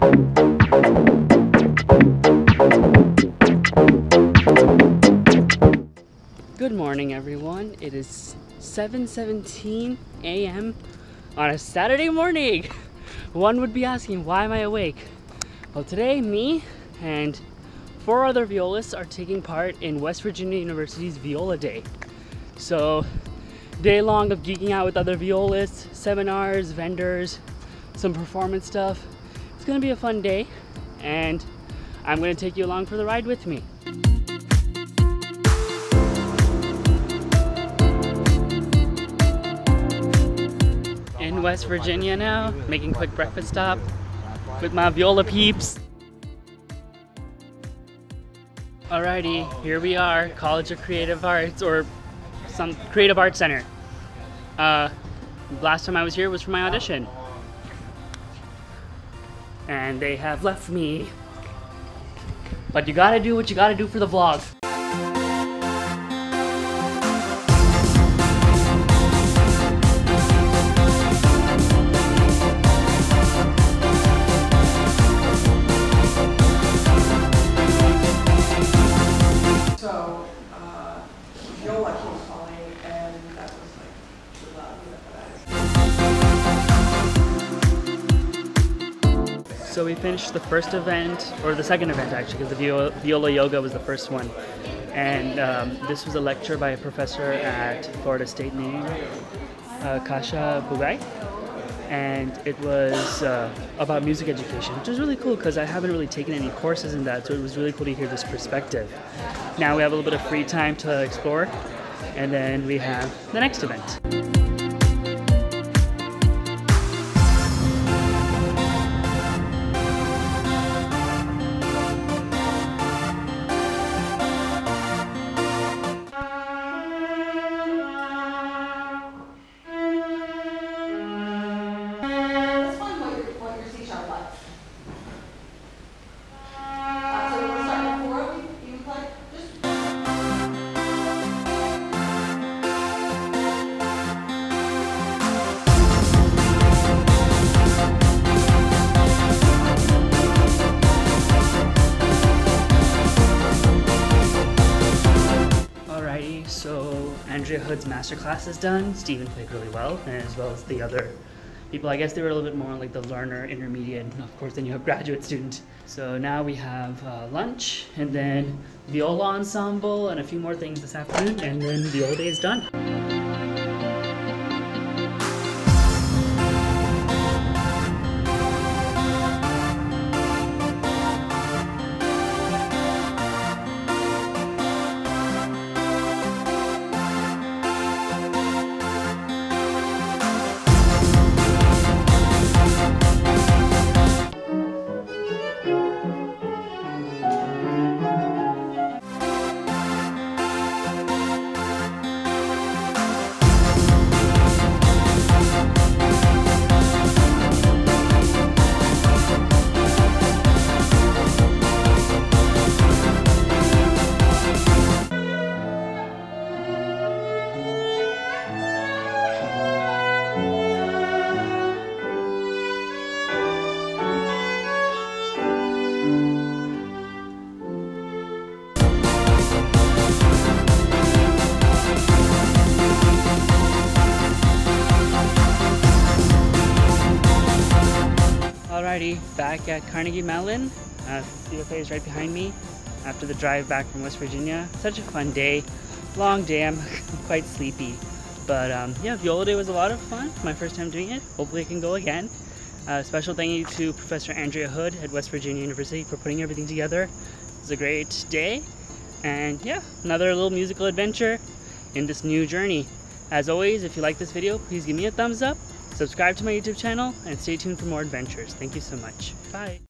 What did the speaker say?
Good morning everyone. It is 7:17 a.m. on a Saturday morning. One would be asking, why am I awake? Well, today me and four other violists are taking part in West Virginia University's Viola Day. So, day long of geeking out with other violists, seminars, vendors, some performance stuff. Gonna be a fun day, and I'm gonna take you along for the ride with me. in West Virginia now, making quick breakfast stop with my viola peeps. Alrighty, here we are, College of Creative Arts or some Creative Arts Center. Uh, last time I was here was for my audition. And they have left me. But you gotta do what you gotta do for the vlog. So we finished the first event, or the second event actually, because the viola, yoga was the first one. And um, this was a lecture by a professor at Florida State named uh, Kasha Bugay. And it was uh, about music education, which was really cool because I haven't really taken any courses in that, so it was really cool to hear this perspective. Now we have a little bit of free time to explore, and then we have the next event. Andrea Houde's masterclass is done. Stephen played really well, and as well as the other people. I guess they were a little bit more like the learner, intermediate, and of course then you have graduate student. So now we have uh, lunch, and then viola ensemble, and a few more things this afternoon, and then viola day is done. Back at Carnegie Mellon. Uh, CFA is right behind me after the drive back from West Virginia. Such a fun day. Long day, I'm quite sleepy. But um, yeah, Viola Day was a lot of fun. My first time doing it. Hopefully I can go again. Uh, special thank you to Professor Andrea Houde at West Virginia University for putting everything together. It was a great day. And yeah, another little musical adventure in this new journey. As always, if you like this video, please give me a thumbs up, subscribe to my YouTube channel, and stay tuned for more adventures. Thank you so much. Bye.